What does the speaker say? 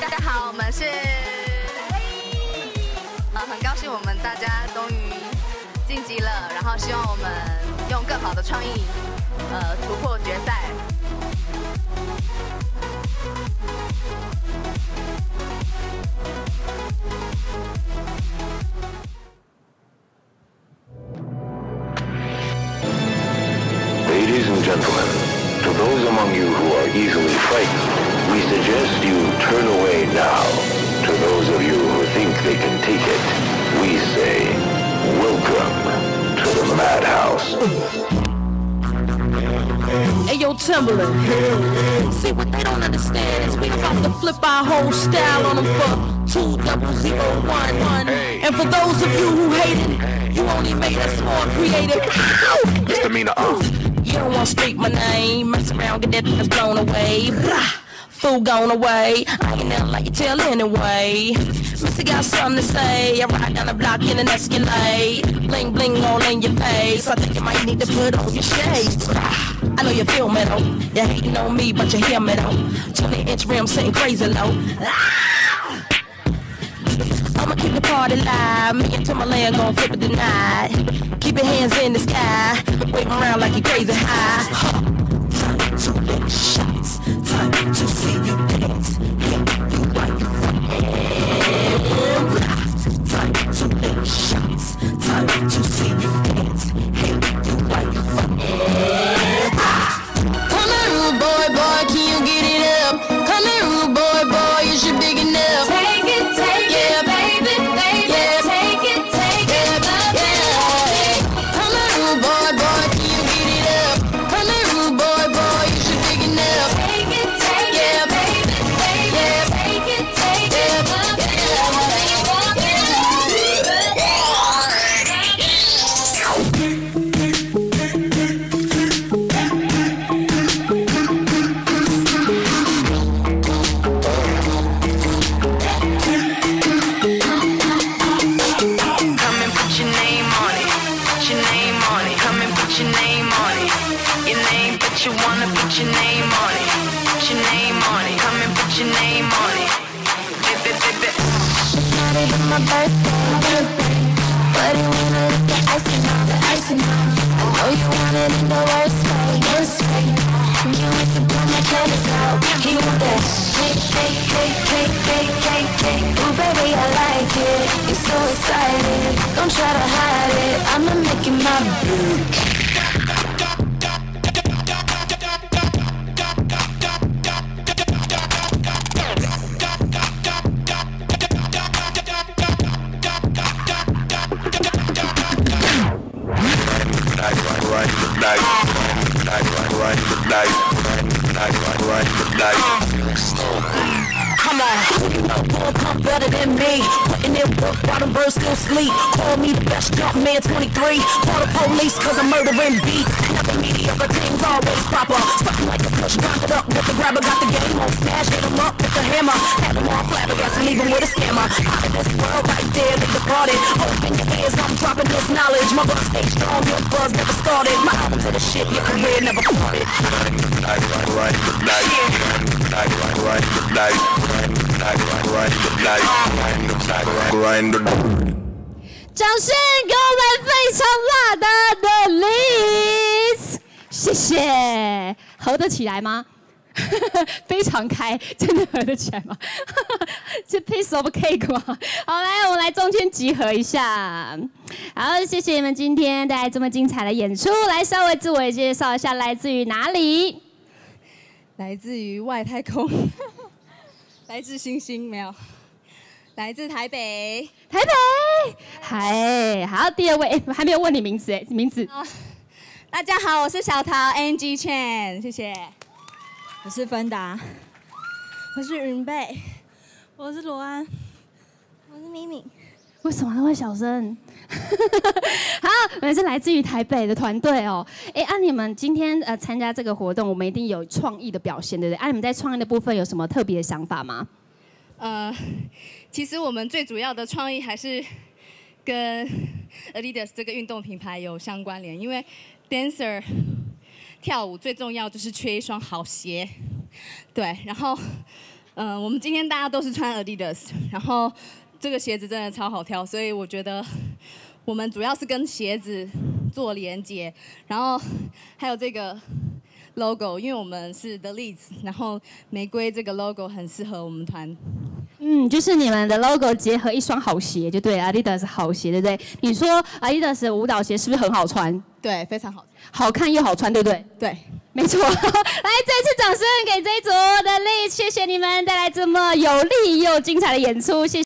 大家好，我们是，呃，很高兴我们大家终于晋级了，然后希望我们用更好的创意，呃，突破决赛。Easily frightened, we suggest you turn away now. To those of you who think they can take it, we say, welcome to the madhouse. Hey yo, Timberland. See what they don't understand is we about to flip our whole style on them for two double zero one one. And for those of you who hated it, you only made us more creative. Ow! Misdemeanor off. You don't wanna speak my name, mess around, get that ass blown away. Blah, fool gone away. I ain't nothing like you tell anyway. Missy got something to say. I ride down the block in an Escalade. Bling bling all in your face. I think you might need to put on your shades. I know you feel me though. You're hating on me, but you hear me though. 20 inch rim sitting crazy low. Ah! The party live. Me and Timberland gon' flip it tonight. Keep your hands in the sky. Wave around like you crazy high. Huh. Time to shots. Time to see you wanna put your name on it. Put your name on it. Come and put your name on it. Bip, bip, bip. Not even my birthday, but it wanna the icing on the icing on. I know you want it in the worst way, worst way. Can't wait to blow my candles out. You want that cake, cake, cake, cake, cake, cake, cake. Ooh, baby, I like it. You're so excited. Don't try to hide it. I'ma make it my bitch. Come on, better than me. Putting in work while them birds still sleep. Call me the best jump man 23. Call the police cause I'm murdering beats. Never mediocre things always proper. Something Jabba got the game on smash, hit him up with the hammer. Have him all flabbergasted, leave him with a stammer. Out of this world right there, they departed. Open your hands, I'm dropping this knowledge. My buzz stay strong, your buzz never started. My albums are the shit, your career never farted. Grind, grind, grind, 掌声给我们非常辣的 The Leads，谢谢，合得起来吗？非常开，真的合得起来吗？这 piece of cake 吗？好，来，我们来中间集合一下。好，谢谢你们今天带来这么精彩的演出。来，稍微自我介绍一下，来自于哪里？来自于外太空，来自星星没有，来自台北。台北。嗨，好，第二位，哎还没有问你名字哎，名字。大家好，我是小桃 Angie Chan，谢谢。我是芬达，我是云贝，我是罗安，我是咪咪。为什么那么小声？好，我们是来自于台北的团队哦。哎，按、你们今天呃参加这个活动，我们一定有创意的表现，对不对？按、你们在创意的部分有什么特别的想法吗？呃，其实我们最主要的创意还是跟 Adidas 这个运动品牌有相关联，因为 Dancer 跳舞最重要就是缺一双好鞋，对，然后，嗯、我们今天大家都是穿 Adidas，然后这个鞋子真的超好跳，所以我觉得我们主要是跟鞋子做连接，然后还有这个 logo，因为我们是 The Leads，然后玫瑰这个 logo 很适合我们团。嗯，就是你们的 logo 结合一双好鞋，就对了，Adidas 好鞋，对不对？你说 Adidas 的舞蹈鞋是不是很好穿？对，非常好。好看又好穿，对不对？对，没错。来，再次掌声给这一组的 Liz，谢谢你们带来这么有力又精彩的演出，谢谢。